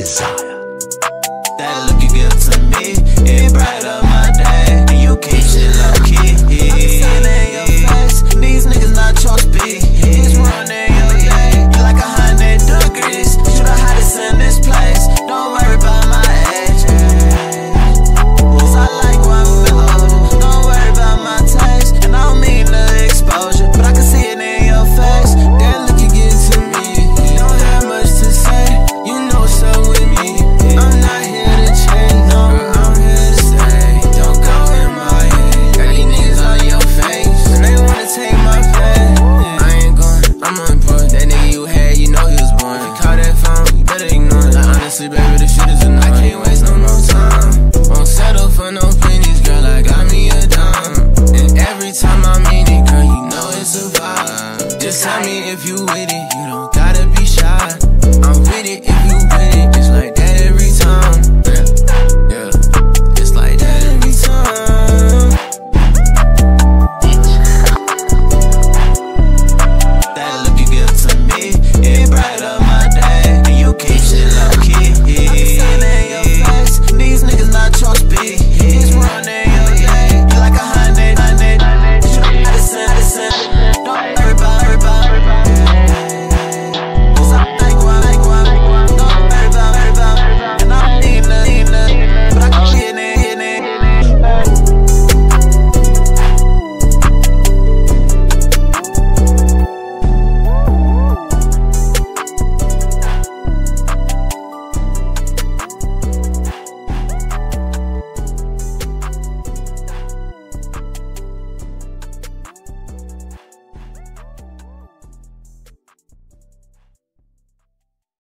desire. That look you give to me, it bright my day. And you keep shit low Tell me if you with it, you don't gotta be shy. I'm with it